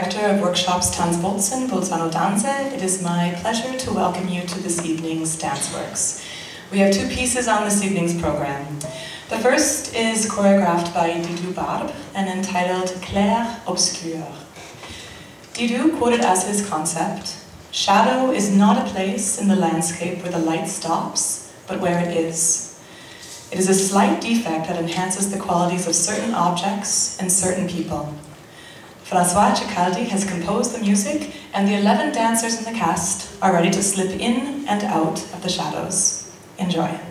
Director of Workshops Tanzbozen, Bolzano Danza, it is my pleasure to welcome you to this evening's dance works. We have two pieces on this evening's program. The first is choreographed by Didou Barbe and entitled Clair Obscur. Didou quoted as his concept, shadow is not a place in the landscape where the light stops, but where it is. It is a slight defect that enhances the qualities of certain objects and certain people. François Ceccaldi has composed the music, and the 11 dancers in the cast are ready to slip in and out of the shadows. Enjoy.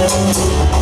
Thank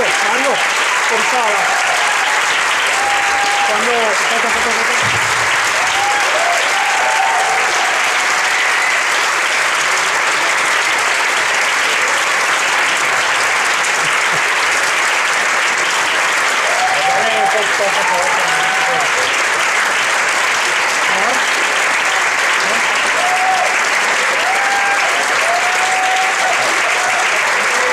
Mario, Mario, favor. Cuando...